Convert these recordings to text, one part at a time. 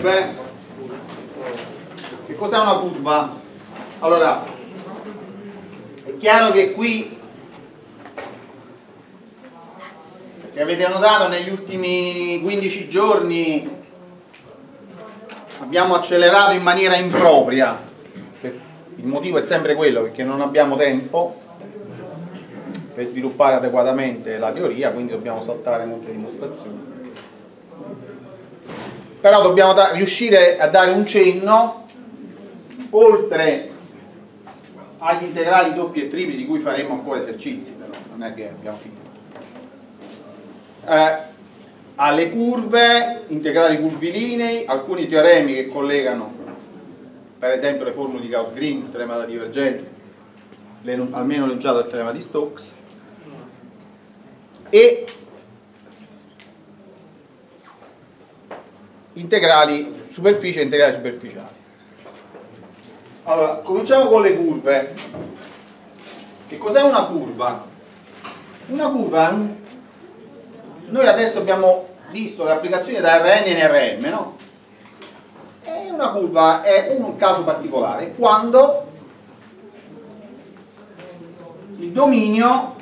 curve che cos'è una curva? allora è chiaro che qui se avete notato negli ultimi 15 giorni abbiamo accelerato in maniera impropria. Il motivo è sempre quello perché non abbiamo tempo per sviluppare adeguatamente la teoria quindi dobbiamo saltare molte dimostrazioni però dobbiamo riuscire a dare un cenno oltre agli integrali doppi e tripli di cui faremo ancora esercizi però non è che abbiamo finito. Eh, alle curve, integrali curvilinei, alcuni teoremi che collegano per esempio le formule di Gauss-Green, il teorema della divergenza, almeno enunciato il teorema di Stokes, e integrali superficie e integrali superficiali. Allora, cominciamo con le curve. Che cos'è una curva? Una curva, noi adesso abbiamo visto le applicazioni da Rn in Rm, no? E una curva è un caso particolare quando il dominio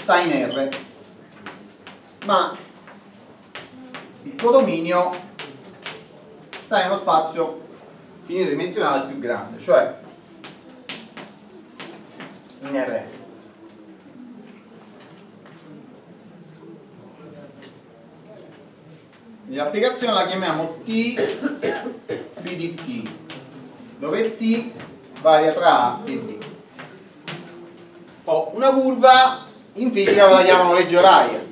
sta in R, ma il codominio sta in uno spazio finito dimensionale più grande, cioè in R. L'applicazione la chiamiamo T phi di T, dove T varia tra A e B. Ho una curva in fisica la chiamano legge oraria.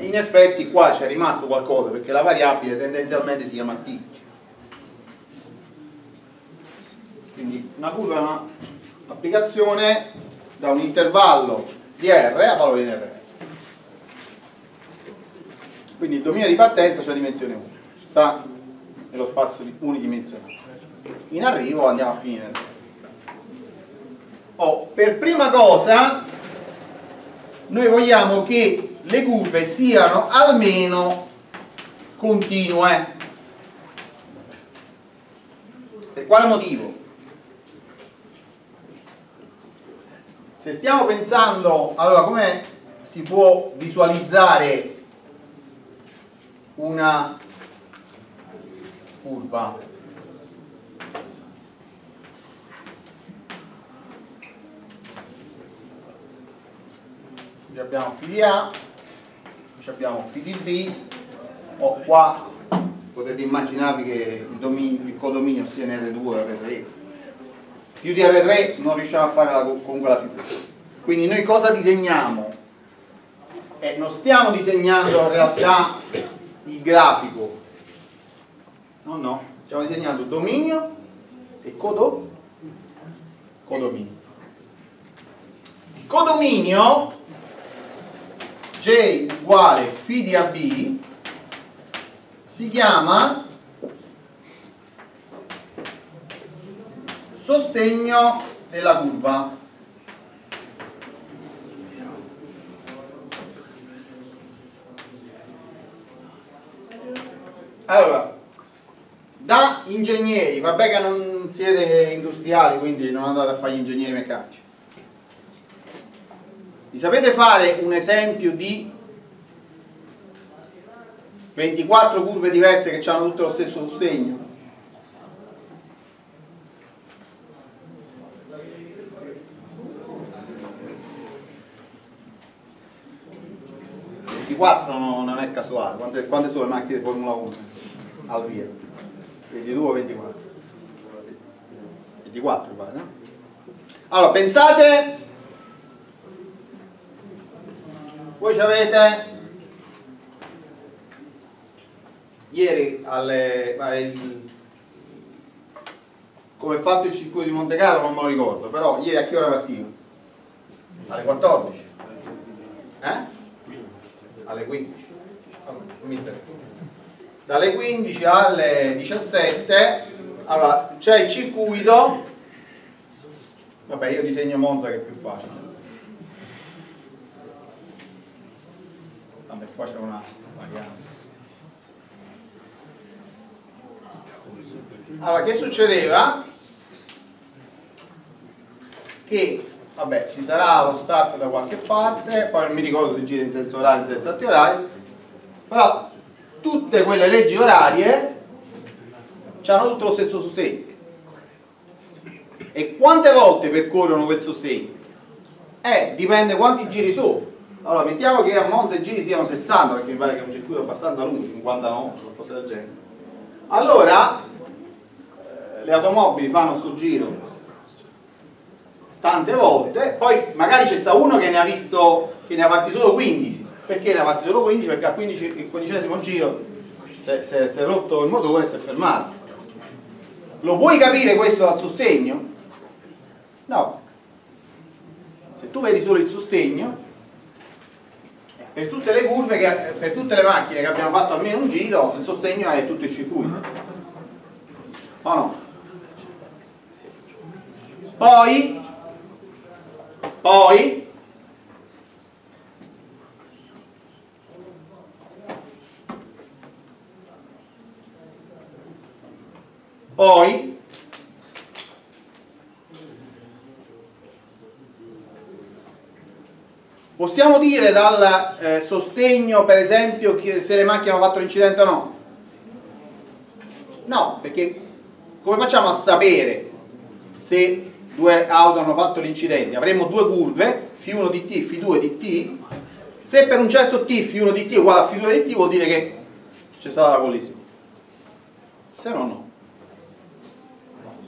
In effetti qua c'è rimasto qualcosa perché la variabile tendenzialmente si chiama T. Quindi una curva è un'applicazione da un intervallo di R a valore in R. Quindi il dominio di partenza c'è dimensione 1 sta nello spazio unidimensionale. In arrivo andiamo a finire. Oh, per prima cosa noi vogliamo che le curve siano almeno continue. Per quale motivo? se stiamo pensando allora come si può visualizzare una curva? Abbiamo di A qui abbiamo φ di B o qua potete immaginarvi che il, dominio, il codominio sia in R2 e R3 più di R3 non riusciamo a fare la, comunque la figura. Quindi noi cosa disegniamo? Eh, non stiamo disegnando in realtà il grafico. No no stiamo disegnando dominio e codo codominio. Il codominio J uguale φ di AB si chiama sostegno della curva Allora, da ingegneri, vabbè che non siete industriali, quindi non andate a fare gli ingegneri meccanici. Vi sapete fare un esempio di 24 curve diverse che hanno tutte lo stesso sostegno? non è casuale, quante, quante sono le macchine di Formula 1? al via 22 o 24 24 pare no? allora pensate voi ci avete ieri alle il, come è fatto il circuito di Monte Carlo non me lo ricordo però ieri a che ora partiva? alle 14 eh? alle 15 allora, dalle 15 alle 17 allora c'è il circuito. Vabbè io disegno Monza che è più facile vabbè qua c'è una variante allora che succedeva? che vabbè ci sarà lo start da qualche parte poi non mi ricordo se gira in senso orario o in senso antiorario però tutte quelle leggi orarie hanno tutto lo stesso sostegno e quante volte percorrono quel sostegno? eh, dipende quanti giri sono allora mettiamo che a Monza i giri siano 60 perché mi pare che è un circuito abbastanza lungo 59, qualcosa del genere allora eh, le automobili fanno sto giro tante volte, poi magari c'è sta uno che ne ha visto, che ne ha fatti solo 15, perché ne ha fatti solo 15? Perché al 15, il quindicesimo giro si è rotto il motore e si è fermato. Lo puoi capire questo dal sostegno? No. Se tu vedi solo il sostegno, per tutte le curve, che, per tutte le macchine che abbiamo fatto almeno un giro, il sostegno è tutto il circuito. O no? Poi poi poi possiamo dire dal eh, sostegno per esempio che se le macchine hanno fatto l'incidente o no no perché come facciamo a sapere se due auto hanno fatto l'incidente, avremo due curve, Φ1 di T, Φ2 di T, se per un certo T, Φ1 di T è uguale a Φ2 di T vuol dire che c'è stata la collisione. Se no no.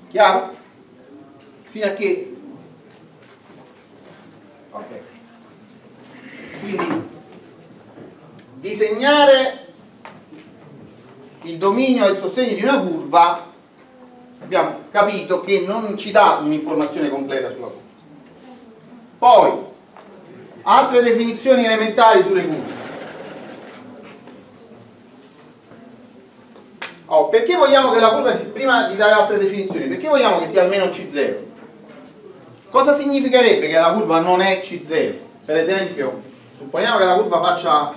Chiaro? Fino a che... Ok. Quindi disegnare il dominio e il sostegno di una curva abbiamo capito che non ci dà un'informazione completa sulla curva. Poi, altre definizioni elementari sulle curve. Oh, perché vogliamo che la curva sia, prima di dare altre definizioni, perché vogliamo che sia almeno C0? Cosa significherebbe che la curva non è C0? Per esempio, supponiamo che la curva faccia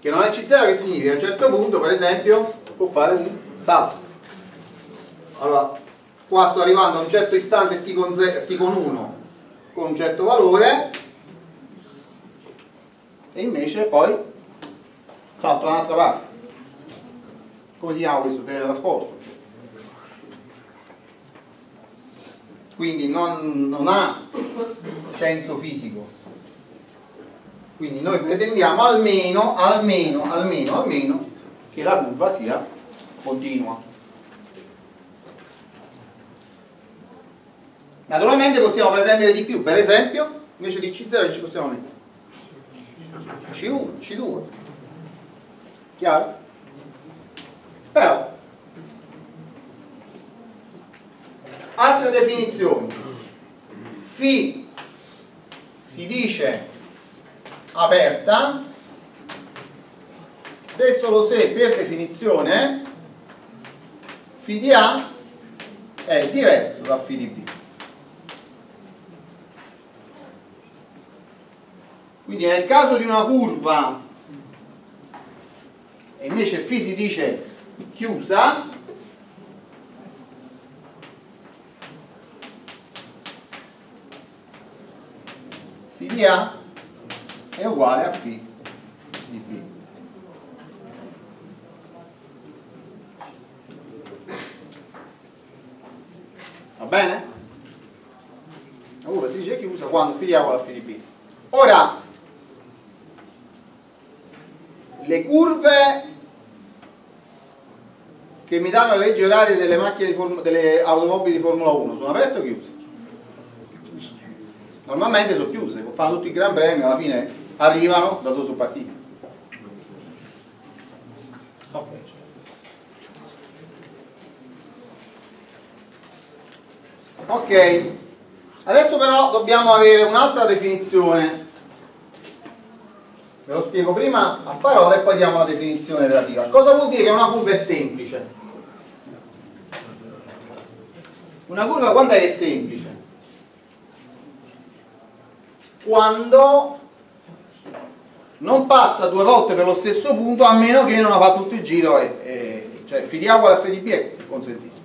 che non è C0, che significa? A un certo punto, per esempio, può fare un salto. Allora qua sto arrivando a un certo istante t con, t con 1 con un certo valore e invece poi salto da un'altra parte. Come si chiama questo teletrasporto? Quindi non, non ha senso fisico quindi noi pretendiamo almeno almeno almeno almeno che la curva sia continua Naturalmente possiamo pretendere di più, per esempio, invece di C0 ci possiamo mettere C1, C2. Chiaro? Però, altre definizioni. Φ si dice aperta. Se e solo se per definizione fi di A è diverso da fi di B. Quindi nel caso di una curva e invece phi si dice chiusa fi di A è uguale a P di b. Va bene? Allora si dice chiusa quando φ è uguale a φ di b. Ora, le curve che mi danno la legge oraria delle, macchine delle automobili di Formula 1 sono aperte o chiuse? Normalmente sono chiuse, fanno tutti i gran premi, alla fine arrivano da dove sono partiti. Ok, adesso però dobbiamo avere un'altra definizione Ve lo spiego prima a parole e poi diamo la definizione relativa. Cosa vuol dire che una curva è semplice? Una curva quando è semplice? Quando non passa due volte per lo stesso punto a meno che non ha fatto tutto il giro e, e cioè φ di A uguale a φ di B è consentito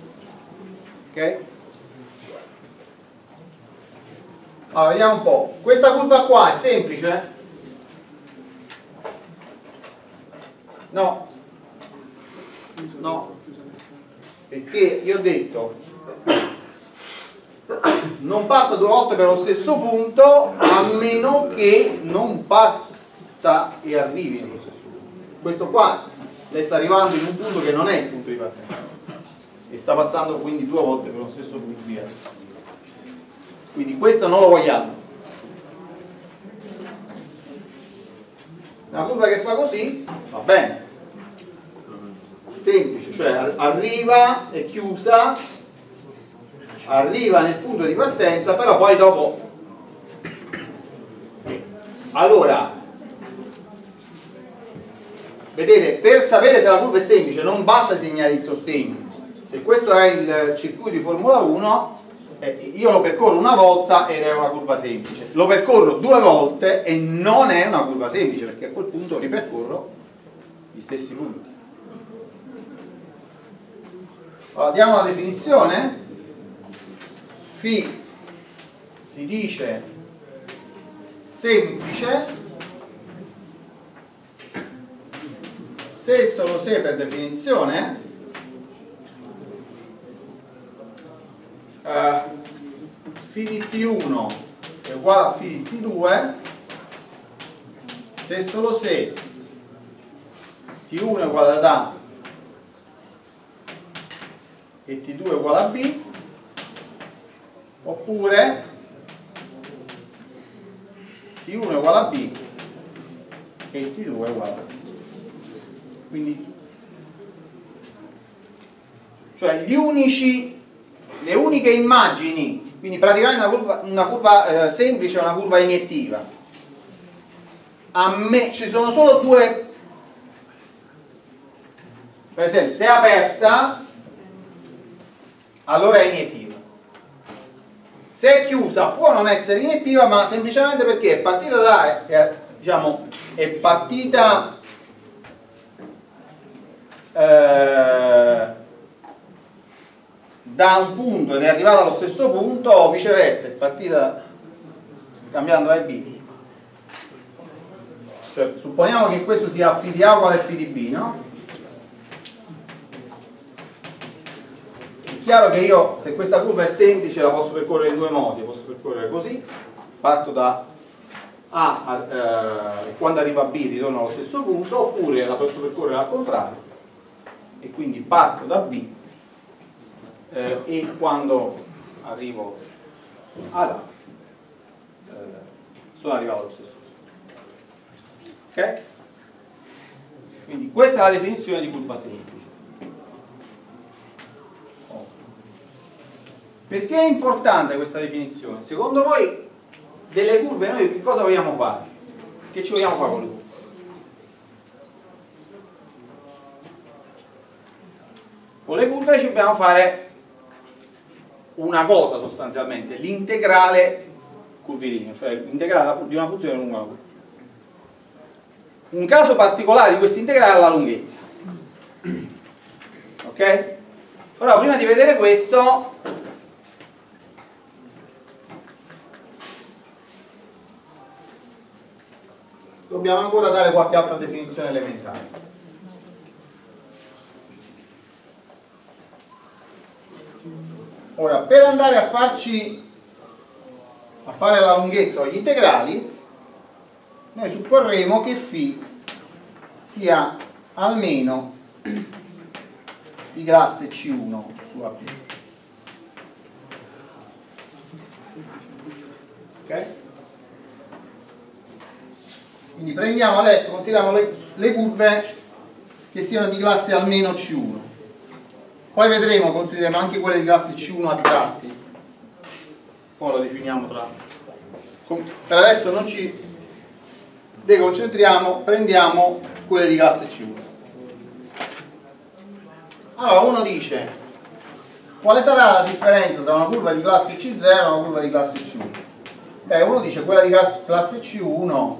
ok? allora vediamo un po' questa curva qua è semplice? no no perché io ho detto non passa due volte per lo stesso punto a meno che non parta e arrivi. Questo qua lei sta arrivando in un punto che non è il punto di partenza. E sta passando quindi due volte per lo stesso punto diverso quindi questo non lo vogliamo. Una curva che fa così va bene. Semplice cioè arriva è chiusa arriva nel punto di partenza però poi dopo. Allora vedete per sapere se la curva è semplice non basta segnare il sostegno. Se questo è il circuito di Formula 1 eh, io lo percorro una volta ed è una curva semplice. Lo percorro due volte e non è una curva semplice perché a quel punto ripercorro gli stessi punti. Allora, diamo la definizione. Φ si dice semplice se e solo se per definizione eh, φ di t1 è uguale a φ di t2 se e solo se t1 è uguale ad A e t2 è uguale a B oppure t1 è uguale a B e t2 è uguale a B quindi cioè gli unici le uniche immagini quindi praticamente una curva, una curva eh, semplice una curva iniettiva. A me ci sono solo due per esempio se è aperta allora è iniettiva. Se è chiusa può non essere iniettiva ma semplicemente perché è partita da è, diciamo è partita eh, da un punto ed è arrivata allo stesso punto o viceversa è partita scambiando A e B cioè supponiamo che questo sia di A uguale a Φ di B no? è chiaro che io se questa curva è semplice la posso percorrere in due modi posso percorrere così parto da A eh, e quando arriva a B ritorno allo stesso punto oppure la posso percorrere al contrario e quindi parto da B eh, e quando arrivo ad A eh, sono arrivato allo stesso ok? quindi questa è la definizione di curva semplice perché è importante questa definizione? secondo voi delle curve noi che cosa vogliamo fare? che ci vogliamo fare con le curve? Con le curve ci dobbiamo fare una cosa sostanzialmente, l'integrale curvilineo, cioè l'integrale di una funzione lunga una curva. Un caso particolare di questo integrale è la lunghezza. Ok? Ora prima di vedere questo dobbiamo ancora dare qualche altra definizione elementare. Ora, per andare a farci a fare la lunghezza o gli integrali, noi supporremo che φ sia almeno di classe C1 su AB. Ok? Quindi prendiamo adesso, consideriamo le, le curve che siano di classe almeno C1 poi vedremo, consideriamo anche quelle di classe C1 a tratti. Poi lo definiamo tra per adesso non ci deconcentriamo prendiamo quelle di classe C1 allora uno dice quale sarà la differenza tra una curva di classe C0 e una curva di classe C1 beh uno dice quella di classe C1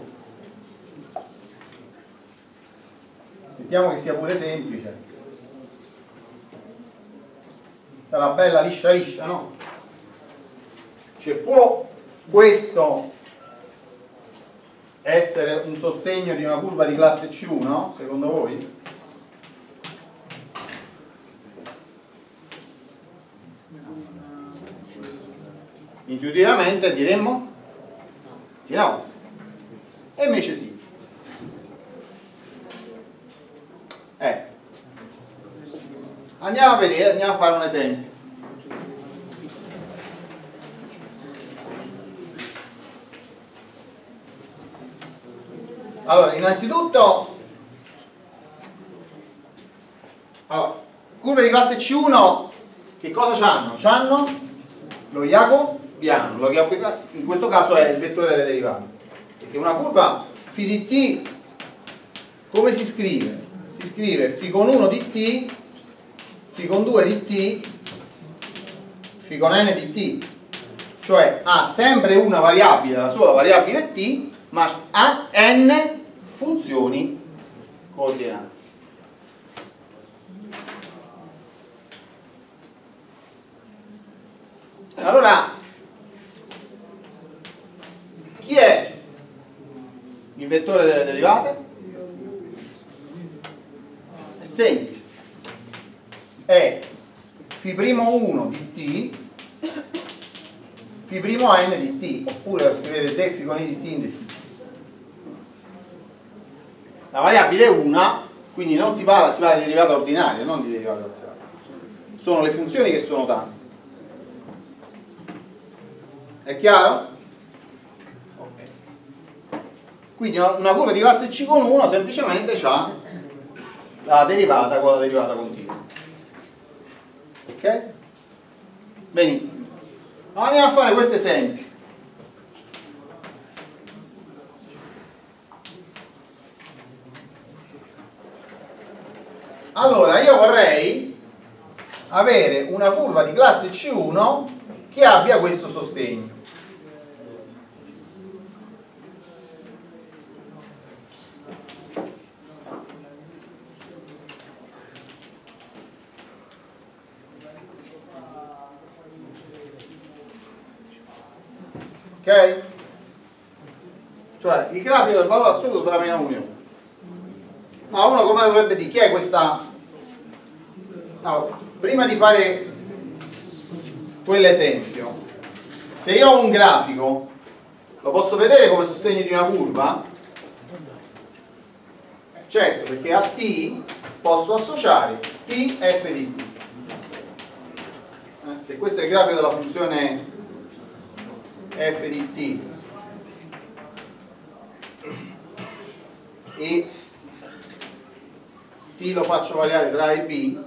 mettiamo che sia pure semplice sarà bella liscia liscia, no? Cioè può questo essere un sostegno di una curva di classe C1, secondo voi? Intuitivamente diremmo di no. E invece sì. Eh. Andiamo a vedere, andiamo a fare un esempio. Allora, innanzitutto, allora, curve di classe C1 che cosa hanno? Hanno lo Jacobiano, lo in questo caso è il vettore delle derivate. Perché una curva φ di t come si scrive? Si scrive φ con 1 di t, φ con 2 di t, φ con n di t, cioè ha sempre una variabile, la sola variabile t, ma ha n funzioni coordinate. Allora, chi è il vettore delle derivate? È semplice. È φ'1 di t φ'n di t, oppure scrivete def con i di t in def la variabile è una, quindi non si parla, si parla di derivata ordinaria, non di derivata parziale. Sono le funzioni che sono tante. È chiaro? Quindi una curva di classe C con 1 semplicemente ha la derivata con la derivata continua. Ok? Benissimo. Andiamo a fare questo esempio. Allora, io vorrei avere una curva di classe C1 che abbia questo sostegno. Ok? Cioè il grafico del valore assoluto della meno 1 ma uno come dovrebbe dire chi è questa? Allora, prima di fare quell'esempio se io ho un grafico lo posso vedere come sostegno di una curva? certo perché a t posso associare t f di t eh, se questo è il grafico della funzione f di t e t lo faccio variare tra A e B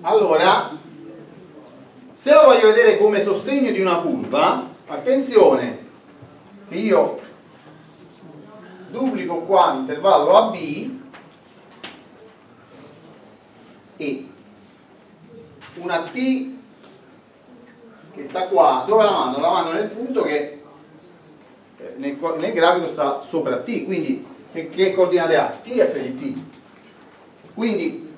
allora se lo voglio vedere come sostegno di una curva attenzione io duplico qua l'intervallo AB e una T che sta qua, dove la mando? La mando nel punto che eh, nel, nel grafico sta sopra T, quindi che, che coordinate ha? T F di T. Quindi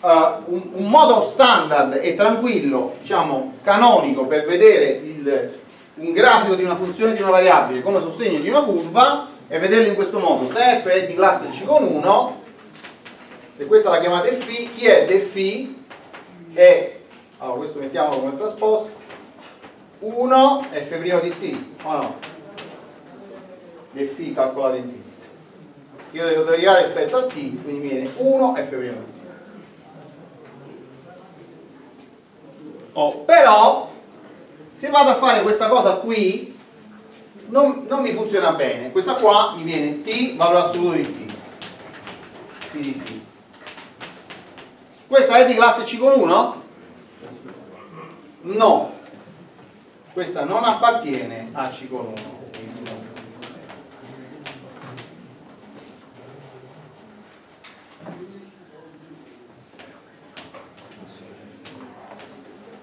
uh, un, un, modo standard e tranquillo, diciamo canonico per vedere il, un grafico di una funzione di una variabile come sostegno di una curva è vederlo in questo modo. Se f è di classe C con 1, se questa la chiamate φ, chi è dφ è, allora questo mettiamolo come trasposto, 1 f' di t, o no? Dφ calcolato in t io devo derivare rispetto a t, quindi mi viene 1 f'. Oh, però, se vado a fare questa cosa qui, non, non, mi funziona bene. Questa qua mi viene t valore assoluto di t. P di t. Questa è di classe C con 1? No. Questa non appartiene a C con 1.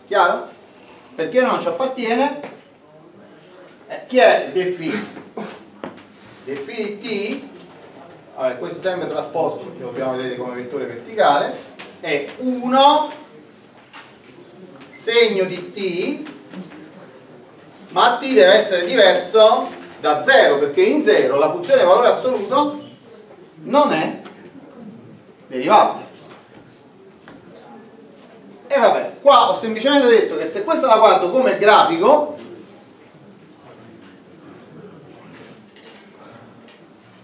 Chiaro? Perché non ci appartiene? Eh, chi è dφ di t, vabbè, questo sempre trasposto, perché dobbiamo vedere come vettore verticale, è 1 segno di t ma t deve essere diverso da 0 perché in 0 la funzione valore assoluto non è derivabile. E vabbè, qua ho semplicemente detto che se questa la guardo come grafico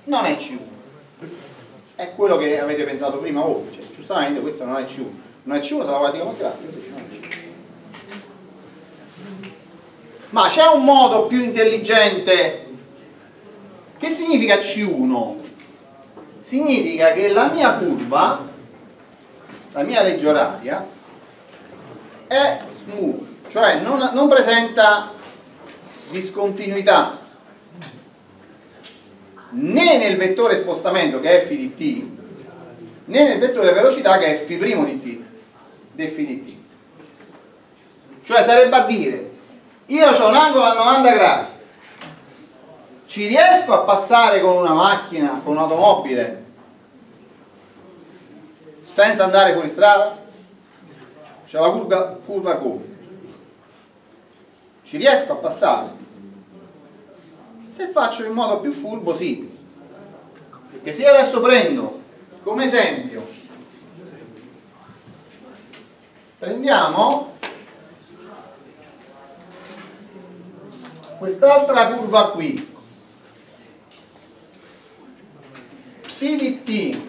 non è C1 è quello che avete pensato prima voi cioè, giustamente questa non è C1 non è C1 se la guardi come grafico ma c'è un modo più intelligente. Che significa C1 significa che la mia curva la mia legge oraria è smooth cioè non, non presenta discontinuità né nel vettore spostamento che è f di t né nel vettore velocità che è f' di t df di t cioè sarebbe a dire io ho un angolo a 90 gradi ci riesco a passare con una macchina, con un'automobile senza andare fuori strada? C'è la curva, curva come? ci riesco a passare? se faccio in modo più furbo sì perché se io adesso prendo come esempio prendiamo quest'altra curva qui psi di t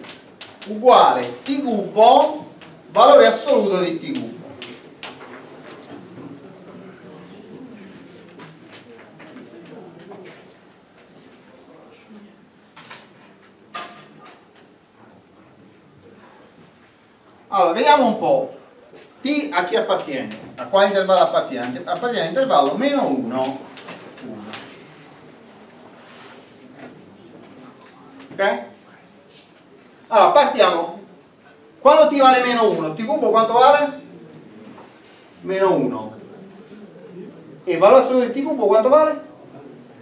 uguale t cubo valore assoluto di t cubo Allora, vediamo un po'. T a chi appartiene? A quale intervallo appartiene? Appartiene all'intervallo meno 1, 1. Ok? Allora, partiamo. Quando t vale meno 1? T cubo quanto vale? Meno 1. E il valore assoluto di t cubo quanto vale?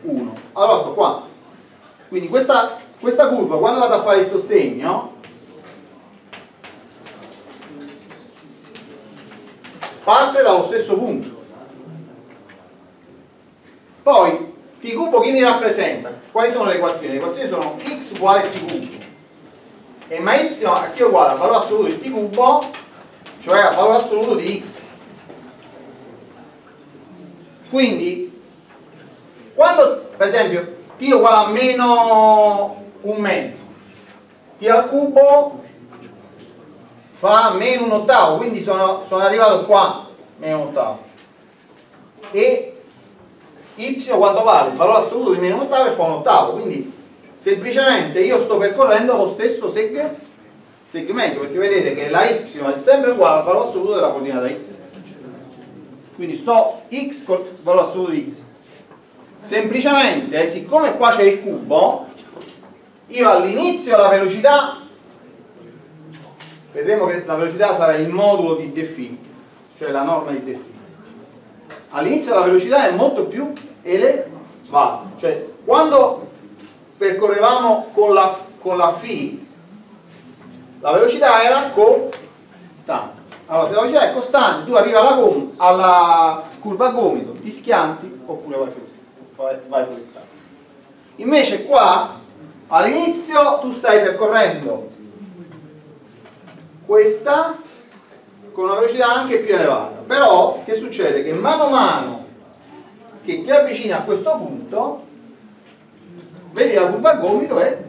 1. Allora sto qua. Quindi questa, questa curva, quando vado a fare il sostegno, parte dallo stesso punto poi t cubo chi mi rappresenta? quali sono le equazioni? le equazioni sono x uguale t cubo e ma y a chi è uguale al valore assoluto di t cubo cioè al valore assoluto di x quindi quando per esempio t uguale a meno un mezzo t al cubo fa meno un ottavo quindi sono, sono arrivato qua meno un ottavo. E y quanto vale? il valore assoluto di meno un ottavo e fa un ottavo quindi semplicemente io sto percorrendo lo stesso seg segmento perché vedete che la y è sempre uguale al valore assoluto della coordinata x. Quindi sto x col valore assoluto di x. Semplicemente siccome qua c'è il cubo io all'inizio la velocità vedremo che la velocità sarà il modulo di dφ cioè la norma di dφ all'inizio la velocità è molto più elevata cioè quando percorrevamo con la, con la φ la velocità era costante allora se la velocità è costante tu arrivi alla, alla curva a gomito ti schianti oppure vai fuori, vai fuori strada invece qua all'inizio tu stai percorrendo questa con una velocità anche più elevata però che succede? che mano a mano che ti avvicini a questo punto vedi la curva a gomito e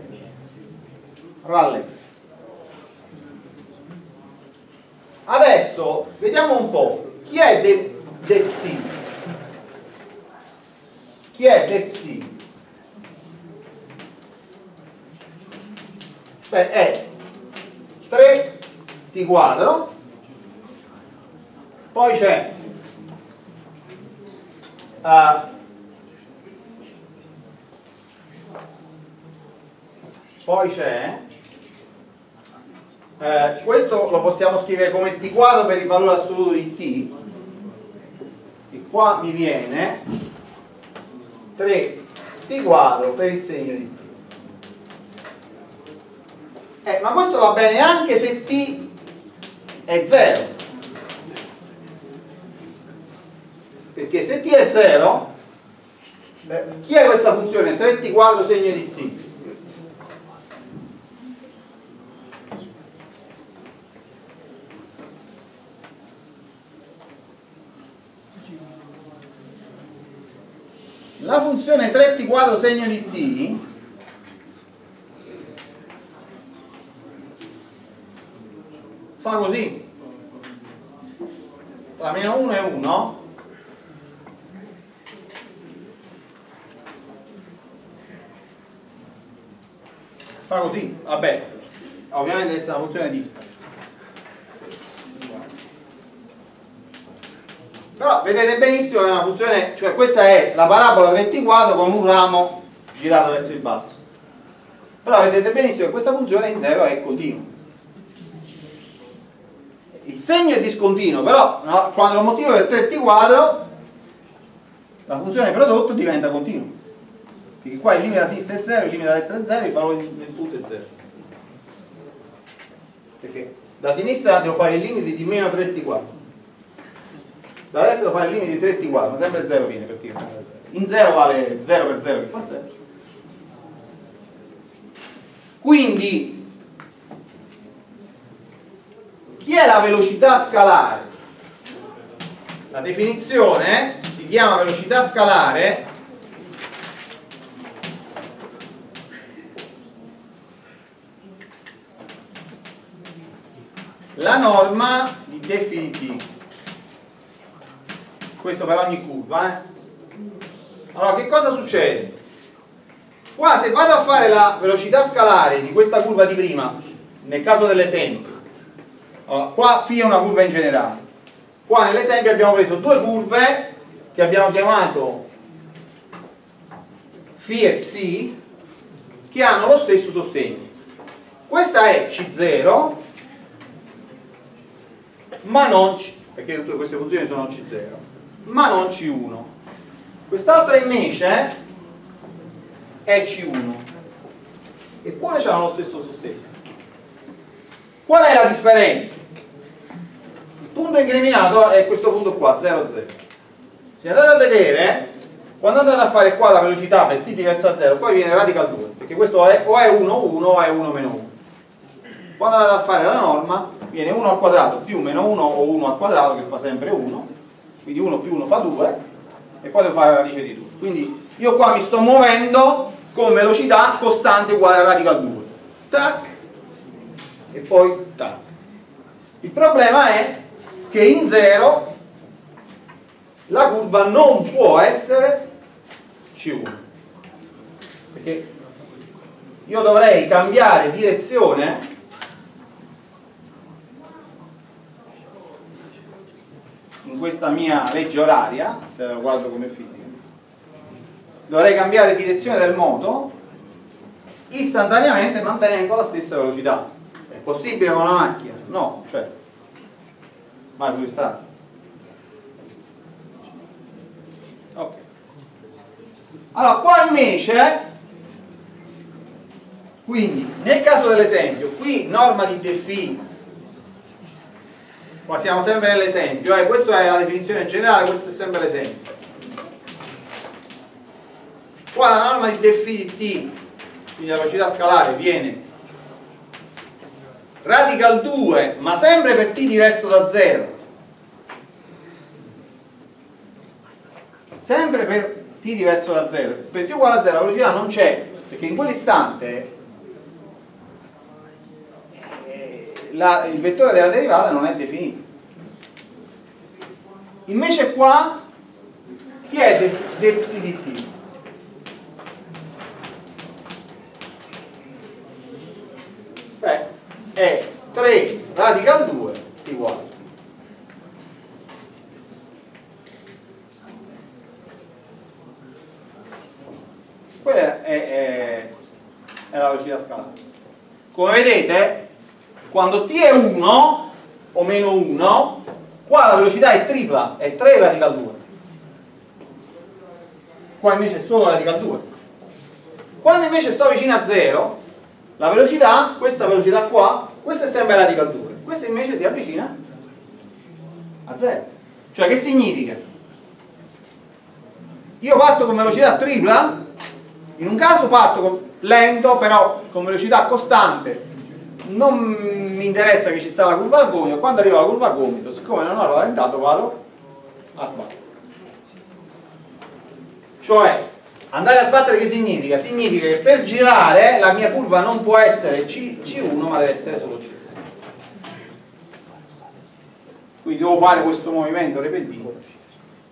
rallenta adesso vediamo un po' chi è De, de Psi? chi è De Psi? Beh, è 3 t quadro poi c'è uh, poi c'è eh, questo lo possiamo scrivere come t quadro per il valore assoluto di t e qua mi viene 3 t quadro per il segno di t. Eh, ma questo va bene anche se t è 0 perché se t è 0 eh, chi è questa funzione? 3t quadro segno di t la funzione 3t quadro segno di t fa così. La meno 1 è 1 fa così vabbè. Ovviamente questa è una funzione dispari però vedete benissimo che è una funzione cioè questa è la parabola 24 con un ramo girato verso il basso. Però vedete benissimo che questa funzione in 0 è continua segno è discontinuo però no, quando lo motivo è 3t quadro la funzione prodotto diventa continua. Perché qua il limite da sinistra è 0 il limite da destra è 0 il valore del tutto è 0 perché da sinistra devo fare il limite di meno 3t quadro. Da destra devo fare il limite di 3t quadro ma sempre 0 viene perché in 0 vale 0 per 0 che fa 0 quindi chi è la velocità scalare? la definizione si chiama velocità scalare la norma di definitivo questo per ogni curva eh? allora che cosa succede? qua se vado a fare la velocità scalare di questa curva di prima nel caso dell'esempio allora, qua φ è una curva in generale qua nell'esempio abbiamo preso due curve che abbiamo chiamato φ e ψ che hanno lo stesso sostegno questa è C0 ma non C perché tutte queste funzioni sono C0 ma non C1 quest'altra invece è C1 eppure hanno lo stesso sistema qual è la differenza? il punto increminato è questo punto qua 0 0 se andate a vedere quando andate a fare qua la velocità per t diversa da 0 poi viene radical 2 perché questo è, o è 1 1 o è 1 meno 1 quando andate a fare la norma viene 1 al quadrato più meno 1 o 1 al quadrato che fa sempre 1 quindi 1 più 1 fa 2 e poi devo fare la radice di 2 quindi io qua mi sto muovendo con velocità costante uguale a radical 2 tac e poi tac il problema è che in 0 la curva non può essere C1 perché io dovrei cambiare direzione in questa mia legge oraria, se la guardo come fisica, dovrei cambiare direzione del moto istantaneamente mantenendo la stessa velocità. Possibile con una macchina? No, cioè, vai fuori strada. Ok. Allora, qua invece, quindi, nel caso dell'esempio, qui norma di DFI ma siamo sempre nell'esempio, eh? questa è la definizione generale, questo è sempre l'esempio. Qua la norma di dφ di t, quindi la velocità scalare, viene radical 2, ma sempre per t diverso da 0. Sempre per t diverso da 0. Per t uguale a 0 la velocità non c'è, perché in quell'istante la, il vettore della derivata non è definito. Invece qua, chi è de, de di t? Beh, è 3 radical 2 uguale. Quella è, è, è la velocità scalare. Come vedete, quando t è 1 o meno 1 qua la velocità è tripla è 3 radical 2 qua invece è solo radical 2 quando invece sto vicino a 0 la velocità, questa velocità qua questa è sempre radical 2 questa invece si avvicina a 0 cioè che significa? io parto con velocità tripla in un caso parto lento però con velocità costante. Non mi interessa che ci sta la curva al gomito. Quando arrivo alla curva al gomito siccome non ho rallentato vado a sbattere cioè andare a sbattere che significa? significa che per girare la mia curva non può essere C, C1 ma deve essere solo C0 quindi devo fare questo movimento repentino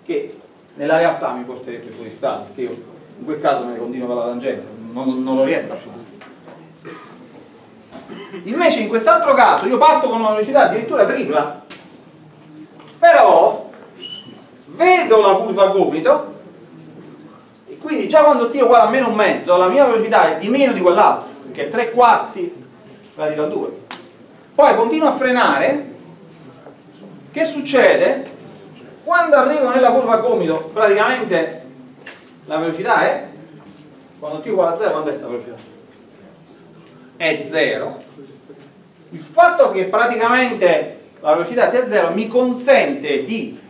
che nella realtà mi porterebbe fuori stato perché io in quel caso me ne continuo per la tangente non, non lo riesco a fare invece in quest'altro caso io parto con una velocità addirittura tripla però vedo la curva a gomito quindi già quando t è uguale a meno un mezzo la mia velocità è di meno di quell'altro che è 3 quarti radical 2 poi continuo a frenare che succede? quando arrivo nella curva a gomito praticamente la velocità è quando t è uguale a 0 quando è questa velocità? è 0 il fatto che praticamente la velocità sia 0 mi consente di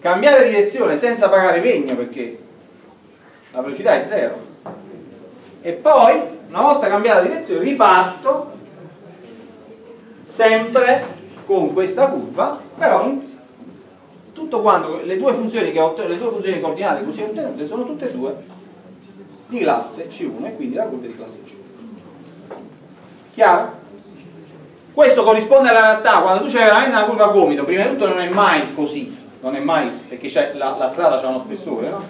cambiare direzione senza pagare pegno perché la velocità è 0 e poi una volta cambiata direzione riparto sempre con questa curva però in tutto quanto le due funzioni che ho le due funzioni coordinate si ottenute sono tutte e due di classe C1 e quindi la curva è di classe C1 chiaro? questo corrisponde alla realtà. Quando tu c'hai veramente una curva a gomito prima di tutto non è mai così. Non è mai perché la, la, strada ha uno spessore no?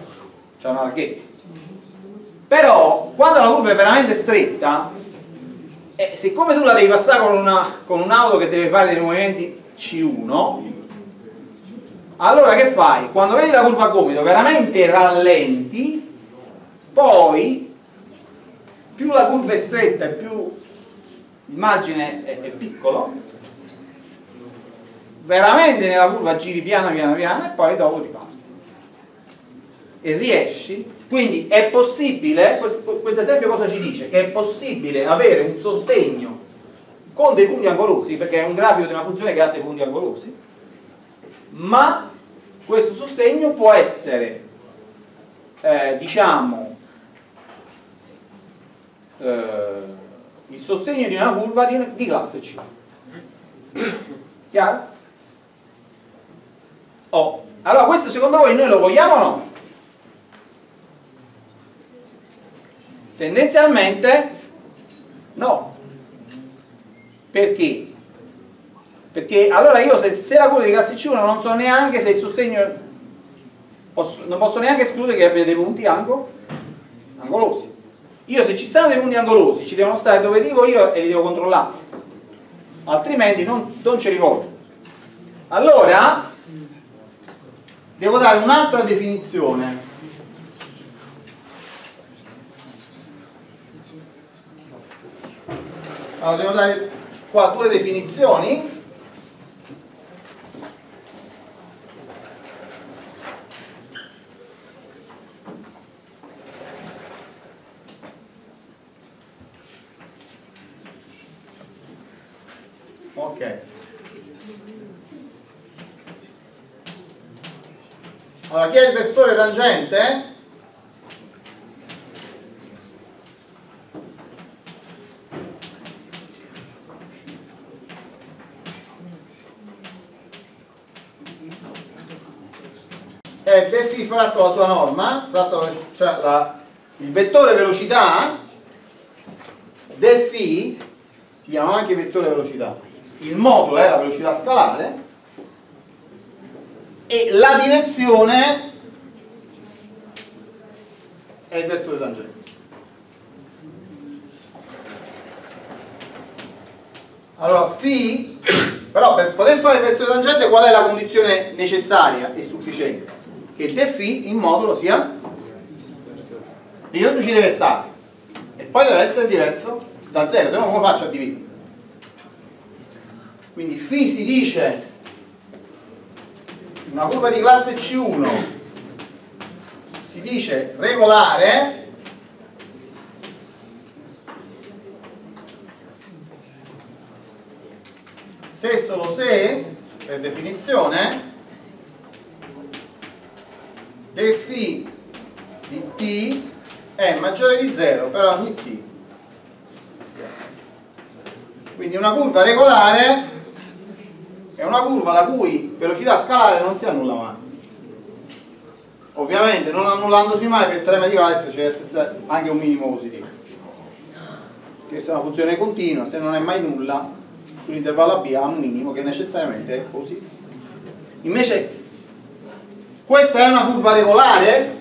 c'ha una larghezza però quando la curva è veramente stretta eh, siccome tu la devi passare con, una, con un'auto che deve fare dei movimenti C1 allora che fai? quando vedi la curva a gomito veramente rallenti poi più la curva è stretta e più il margine è, è piccolo veramente nella curva giri piano piano piano e poi dopo riparti e riesci quindi è possibile questo esempio cosa ci dice? che è possibile avere un sostegno con dei punti angolosi perché è un grafico di una funzione che ha dei punti angolosi ma questo sostegno può essere eh, diciamo eh, il sostegno di una curva di, di classe C chiaro? Oh. allora questo secondo voi noi lo vogliamo o no? Tendenzialmente no. Perché? perché allora io se, se la curva di C1 non so neanche se il sostegno posso, non posso neanche escludere che abbia dei punti angolo, angolosi. Io se ci stanno dei punti angolosi ci devono stare dove dico io e li devo controllare. Altrimenti non, non ce li voglio allora devo dare un'altra definizione allora devo dare qua due definizioni ok allora chi è il versore tangente? è dφ fratto la sua norma fratto, cioè la, il vettore velocità dφ si chiama anche vettore velocità il modulo è la velocità scalare e la direzione è il versore tangente. Allora, φ, però per poter fare il versore tangente qual è la condizione necessaria e sufficiente? Che dφ in modulo sia tu ci deve stare e poi deve essere diverso da 0, se no come faccio a dividere? quindi φ si dice una curva di classe C1 si dice regolare se solo se per definizione che φ di t è maggiore di 0 per ogni t. Quindi una curva regolare è una curva la cui velocità scalare non si annulla mai. Ovviamente non annullandosi mai per il teorema di Weiss c'è anche un minimo positivo. Se è una funzione continua, se non è mai nulla, sull'intervallo AB ha un minimo che necessariamente è positivo. Invece questa è una curva regolare?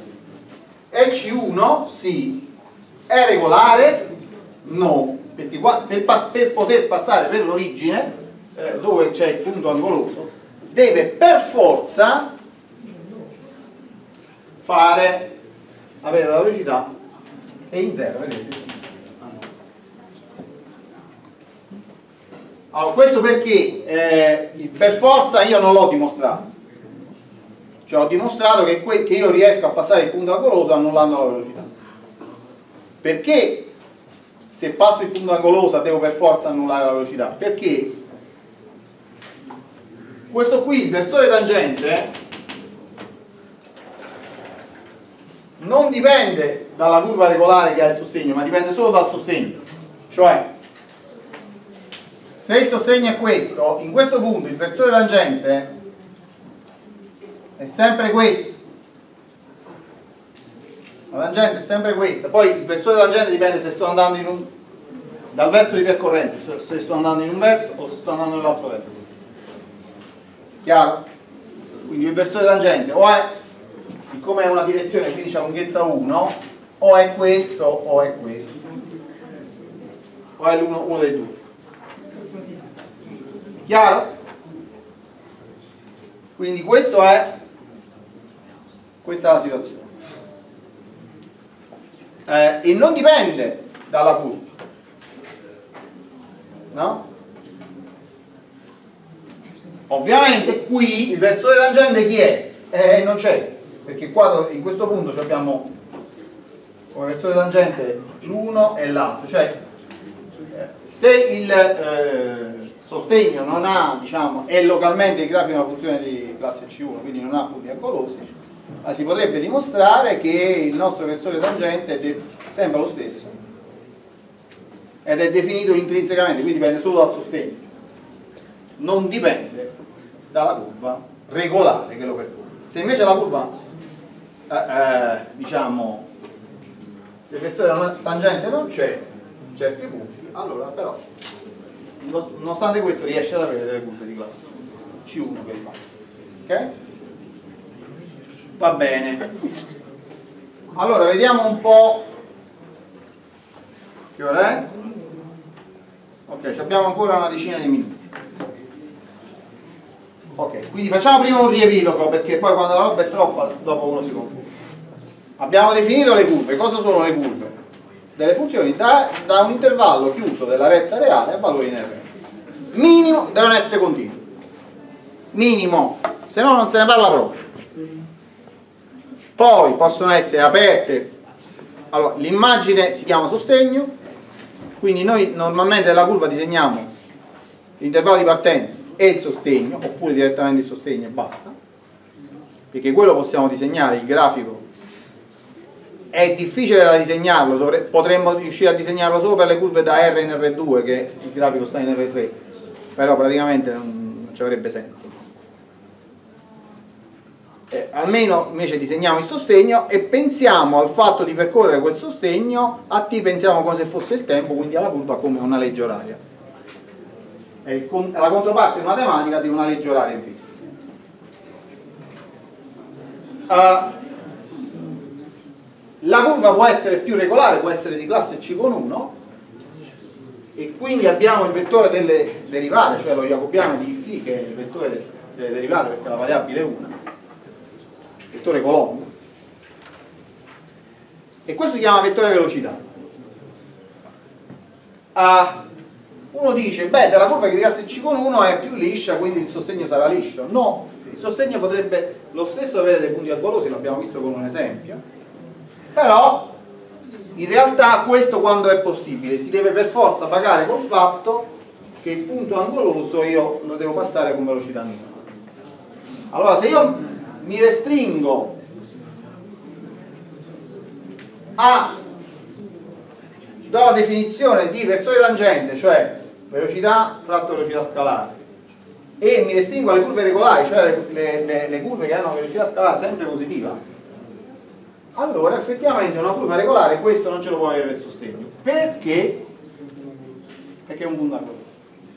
EC1 sì. È regolare? No. Perché qua, per, per, poter passare per l'origine, eh, dove c'è il punto angoloso, deve per forza fare, avere la velocità e in zero, vedete? Allora, questo perché eh, per forza io non l'ho dimostrato cioè ho dimostrato che, che io riesco a passare il punto angoloso annullando la velocità. Perché se passo il punto angoloso devo per forza annullare la velocità? Perché questo qui, il versore tangente, non dipende dalla curva regolare che ha il sostegno, ma dipende solo dal sostegno. Cioè, se il sostegno è questo, in questo punto il versore tangente è sempre questo. La tangente è sempre questa. Poi il versore della tangente dipende se sto andando un, dal verso di percorrenza se sto andando in un verso o se sto andando nell'altro verso. Chiaro? quindi il versore tangente o è siccome è una direzione quindi c'è lunghezza 1 o è questo o è questo. O è uno, uno dei due. Chiaro? quindi questo è questa è la situazione. Eh, e non dipende dalla curva. No? Ovviamente qui il versore tangente chi è? Eh, non c'è, perché qua in questo punto abbiamo come versore tangente l'uno e l'altro, cioè se il eh, sostegno non ha, diciamo, è localmente il grafico una funzione di classe C1, quindi non ha punti ancolosi, ma si potrebbe dimostrare che il nostro versore tangente è sempre lo stesso. Ed è definito intrinsecamente, quindi dipende solo dal sostegno. Non dipende dalla curva regolare che lo percorre. Se invece la curva eh, eh, diciamo se il versore tangente non c'è in certi punti allora però nonostante questo riesce ad avere delle curve di classe. C1 per il basso ok? Va bene. Allora vediamo un po' che ora è? Ok abbiamo ancora una decina di minuti. Ok quindi facciamo prima un riepilogo perché poi quando la roba è troppa dopo uno si confonde. Abbiamo definito le curve. Cosa sono le curve? delle funzioni da, da un intervallo chiuso della retta reale a valori in R. Minimo devono essere continui minimo. Se no non se ne parla proprio poi possono essere aperte. Allora, l'immagine si chiama sostegno. Quindi noi normalmente nella curva disegniamo l'intervallo di partenza e il sostegno oppure direttamente il sostegno e basta. Perché quello possiamo disegnare il grafico. È difficile da disegnarlo potremmo riuscire a disegnarlo solo per le curve da R in R2 che il grafico sta in R3 però praticamente non ci avrebbe senso eh, almeno invece disegniamo il sostegno e pensiamo al fatto di percorrere quel sostegno a t pensiamo come se fosse il tempo quindi alla curva come una legge oraria. È, la controparte matematica di una legge oraria in fisica. Uh, la curva può essere più regolare può essere di classe C con 1 e quindi abbiamo il vettore delle derivate cioè lo jacobiano di φ che è il vettore delle derivate perché la variabile è una vettore colonna e questo si chiama vettore velocità. Ah, uno dice beh se la curva che di C con 1 è più liscia quindi il sostegno sarà liscio. No, il sostegno potrebbe lo stesso avere dei punti angolosi l'abbiamo visto con un esempio. Però in realtà questo quando è possibile? Si deve per forza pagare col fatto che il punto angoloso io lo devo passare con velocità minima. Allora se io mi restringo a do la definizione di versore tangente, cioè velocità fratto velocità scalare, e mi restringo alle curve regolari, cioè le, le, le, le curve che hanno velocità scalare sempre positiva, allora effettivamente una curva regolare questo non ce lo può avere il sostegno. Perché? Perché è un punto.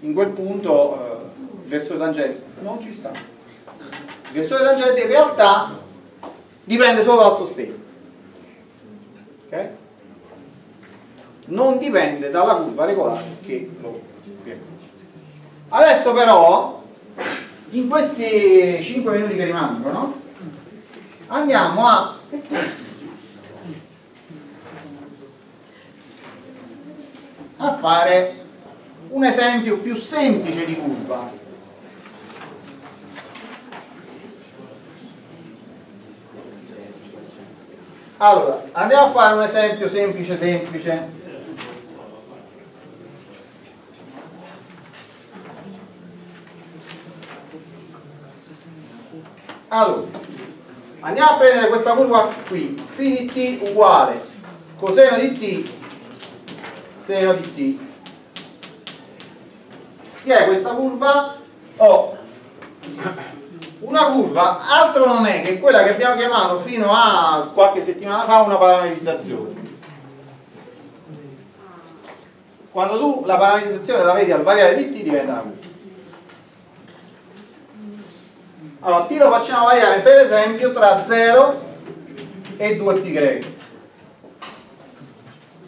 In quel punto eh, il versore tangente non ci sta. Versore tangente in realtà dipende solo dal sostegno. Okay? Non dipende dalla curva regolare che lo Adesso però, in questi 5 minuti che rimangono, andiamo a a fare un esempio più semplice di curva allora andiamo a fare un esempio semplice semplice. Allora andiamo a prendere questa curva qui φ di t uguale coseno di t seno di t. Che è questa curva? Ho una curva altro non è che quella che abbiamo chiamato fino a qualche settimana fa una parametrizzazione quando tu la parametrizzazione la vedi al variare di t diventa una curva allora t lo facciamo variare per esempio tra 0 e 2π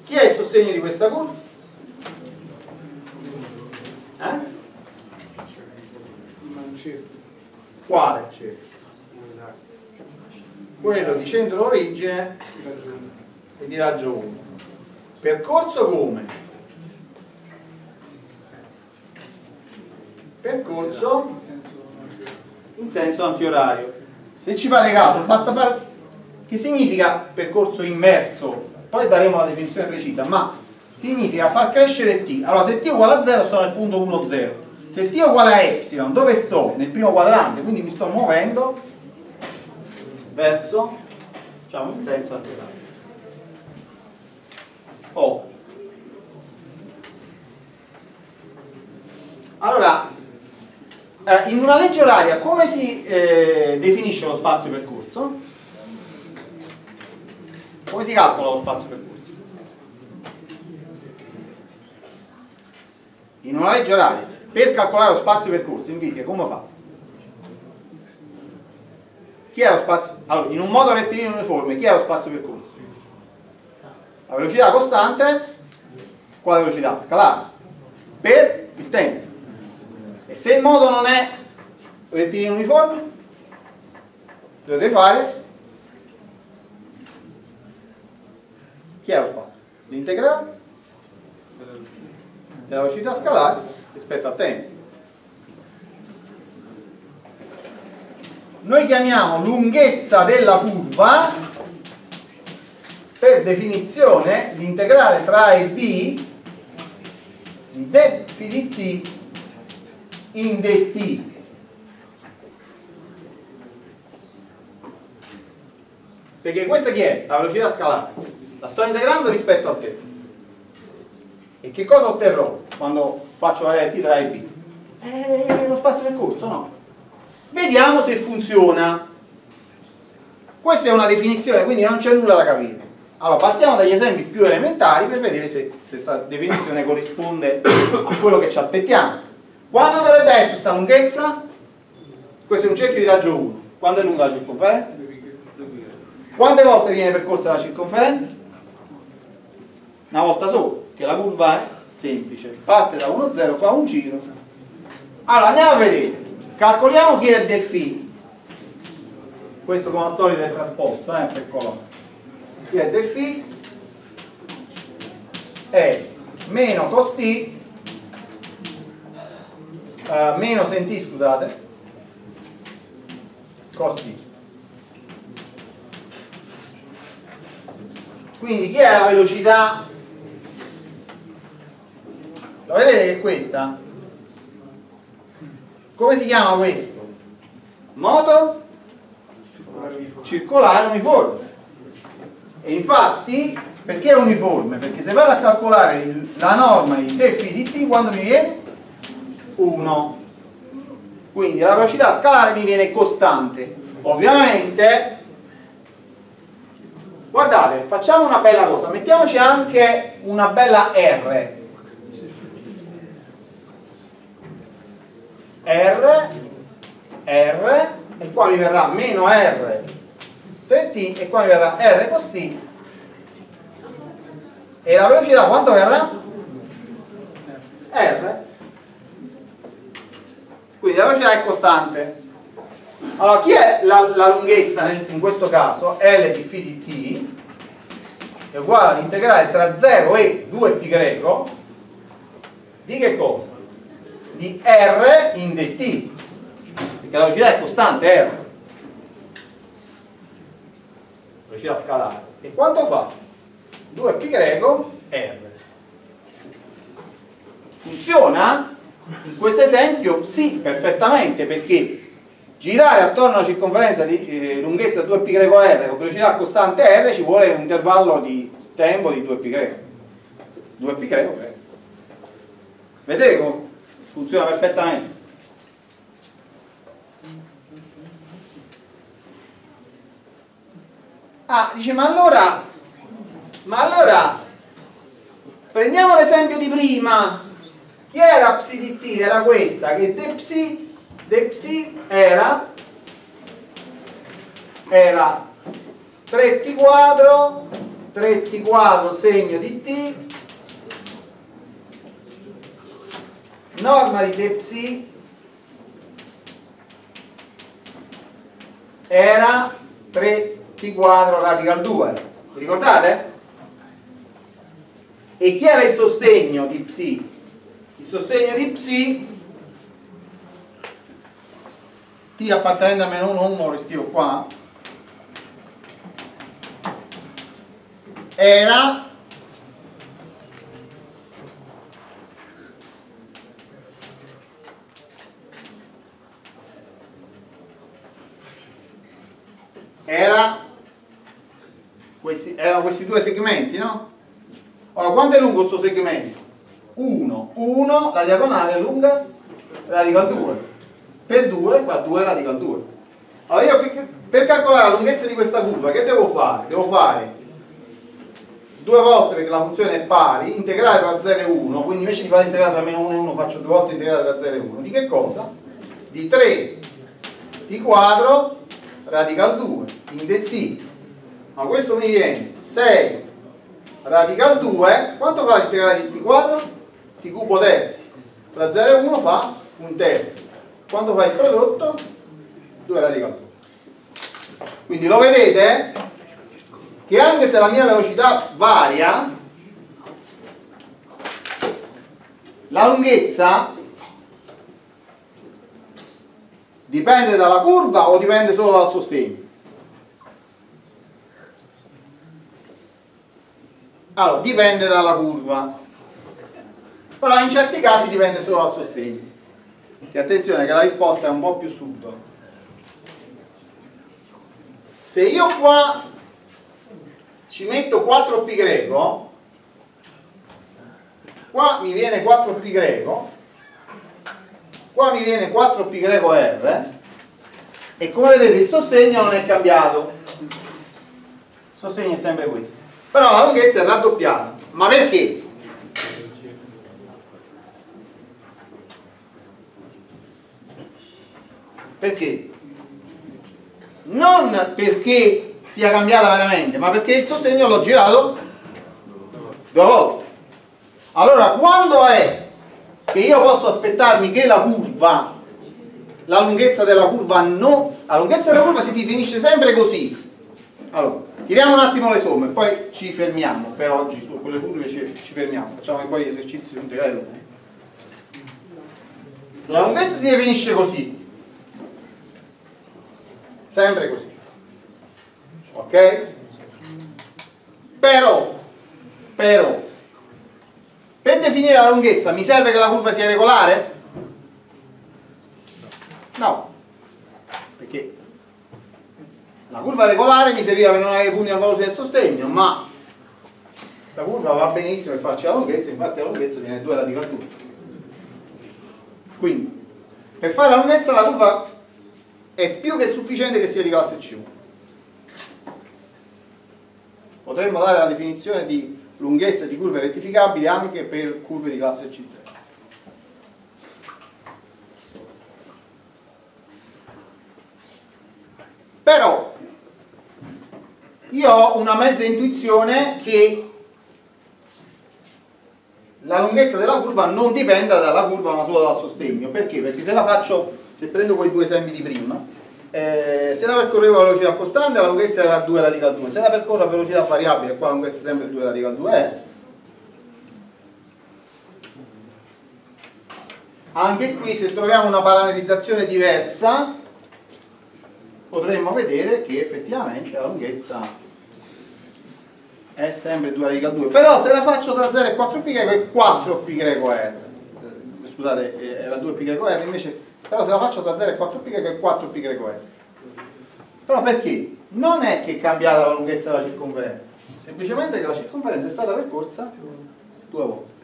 chi è il sostegno di questa curva? Eh? Quale Quello di centro d'origine e di raggio 1. Percorso come? Percorso in senso antiorario. Se ci fate caso, basta fare che significa percorso inverso, poi daremo la definizione precisa, ma significa far crescere t. Allora se t è uguale a 0 sto nel punto 1, 0. Se t è uguale a epsilon, dove sto? Nel primo quadrante, quindi mi sto muovendo verso, diciamo, in senso antiorario. Oh. Allora, eh, in una legge oraria come si eh, definisce lo spazio percorso? Come si calcola lo spazio percorso? in una legge oraria per calcolare lo spazio percorso in fisica come fa? Chi è lo spazio? Allora, in un modo rettilineo uniforme, chi è lo spazio percorso? La velocità costante, quale velocità? Scalare, per il tempo. E se il modo non è rettilineo uniforme, dovete fare chi è lo spazio? L'integrale della velocità scalare rispetto al tempo. Noi chiamiamo lunghezza della curva per definizione l'integrale tra A e B di det di t in dt perché questa chi è? la velocità scalare la sto integrando rispetto al tempo e che cosa otterrò quando faccio variare t tra A e B? Eh, lo spazio percorso, no? Vediamo se funziona. Questa è una definizione, quindi non c'è nulla da capire. Allora, partiamo dagli esempi più elementari per vedere se questa definizione corrisponde a quello che ci aspettiamo. Quando dovrebbe essere questa lunghezza? Questo è un cerchio di raggio 1. Quanto è lunga la circonferenza? Quante volte viene percorsa la circonferenza? Una volta sola che la curva è semplice, parte da 1, 0, fa un giro. Allora andiamo a vedere, calcoliamo chi è dφ. Questo come al solito è trasposto eh, per colonna. Chi è dφ è meno cos t uh, meno sen t scusate cos t quindi chi è la velocità lo vedete che è questa? Come si chiama questo? Moto circolare uniforme. E infatti, perché è uniforme? Perché se vado a calcolare la norma di dφ di t, quando mi viene? 1. Quindi la velocità scalare mi viene costante. Ovviamente, guardate, facciamo una bella cosa, mettiamoci anche una bella R. R, R, e qua mi verrà meno R se t, e qua mi verrà R cos t, e la velocità quanto verrà? R. Quindi la velocità è costante. Allora, chi è la, la lunghezza nel- in questo caso? L di φ di t è uguale all'integrale tra 0 e 2π di che cosa? Di R in dt perché la velocità è costante R velocità scalare e quanto fa? 2π R funziona? in questo esempio sì, perfettamente perché girare attorno alla circonferenza di eh, lunghezza 2πr con velocità costante r ci vuole un intervallo di tempo di 2π 2π ok. vedete come funziona perfettamente ah dice ma allora ma allora prendiamo l'esempio di prima chi era psi di t? era questa che de psi de psi era era 3t quadro 3t quadro segno di t norma di de psi era 3t quadro radical 2 vi ricordate? e chi era il sostegno di psi? il sostegno di psi t appartenente a meno 1 1 lo scrivo qua era era questi, erano questi due segmenti no? ora quanto è lungo questo segmento? 1 1 la diagonale è lunga radical 2 per 2 fa 2 radical 2 allora io per, per calcolare la lunghezza di questa curva che devo fare? devo fare due volte perché la funzione è pari integrale tra 0 e 1 quindi invece di fare integrale tra meno 1 e 1 faccio due volte integrale tra 0 e 1 di che cosa? di 3 t quadro radical 2 in dt ma questo mi viene. 6 radical 2 quanto fa l'integrale di t quadro? t cubo terzi. Tra 0 e 1 fa un terzo. Quanto fa il prodotto? 2 radical 2 quindi lo vedete? Che anche se la mia velocità varia la lunghezza dipende dalla curva o dipende solo dal sostegno? Allora, dipende dalla curva. Però in certi casi dipende solo dal sostegno. Che attenzione che la risposta è un po' più subdola. Se io qua ci metto 4π greco qua mi viene 4π greco qua mi viene 4π greco r e come vedete il sostegno non è cambiato. Il sostegno è sempre questo. Però la lunghezza è raddoppiata. Ma perché? perché? non perché sia cambiata veramente ma perché il sostegno l'ho girato due volte. Allora quando è che io posso aspettarmi che la curva la lunghezza della curva no la lunghezza della curva si definisce sempre così. Allora tiriamo un attimo le somme poi ci fermiamo per oggi su quelle future ci, ci fermiamo facciamo poi gli esercizi di integrale la lunghezza si definisce così. Sempre così. Ok? però però per definire la lunghezza mi serve che la curva sia regolare? no perché La curva regolare mi serviva per non avere punti angolosi del sostegno, ma questa curva va benissimo per farci la lunghezza, infatti la lunghezza viene 2 radical 2. Quindi, per fare la lunghezza la curva è più che sufficiente che sia di classe C1. Potremmo dare la definizione di lunghezza di curve rettificabili anche per curve di classe C0. Però io ho una mezza intuizione che la lunghezza della curva non dipenda dalla curva ma solo dal sostegno. Perché? Perché se la faccio, se prendo quei due esempi di prima, eh, se la percorrevo a velocità costante la lunghezza era 2 radical 2, se la percorro a velocità variabile, qua la lunghezza è sempre 2 radical 2 è, anche qui se troviamo una parametrizzazione diversa potremmo vedere che effettivamente la lunghezza è sempre 2 radical 2 però se la faccio tra 0 e 4 pi è 4 pi greco r scusate eh, era 2 pi greco r invece però se la faccio tra 0 e 4 pi è 4 pi greco r però perché? non è che è cambiata la lunghezza della circonferenza. Semplicemente che la circonferenza è stata percorsa due volte.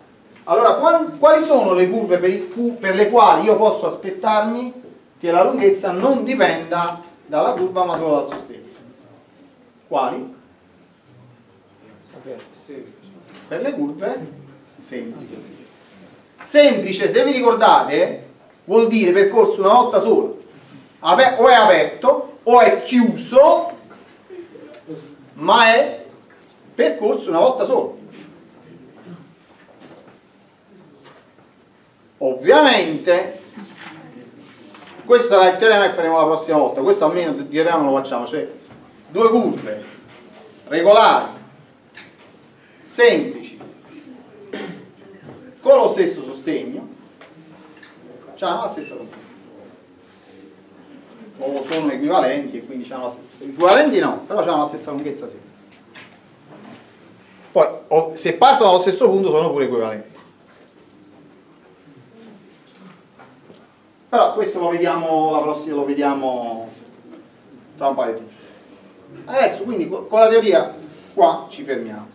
Allora quali sono le curve per, per le quali io posso aspettarmi che la lunghezza non dipenda dalla curva ma solo dal sostegno? Quali? per le curve semplici semplice se vi ricordate vuol dire percorso una volta sola o è aperto o è chiuso ma è percorso una volta sola ovviamente questo sarà il teorema che faremo la prossima volta. Questo almeno di teorema lo facciamo cioè due curve regolari semplici con lo stesso sostegno hanno la stessa lunghezza o sono equivalenti e quindi hanno la stessa equivalenti no, però hanno la stessa lunghezza sì. poi se partono dallo stesso punto sono pure equivalenti. Però questo lo vediamo la prossima lo vediamo tra un paio di giorni. Adesso quindi con la teoria qua ci fermiamo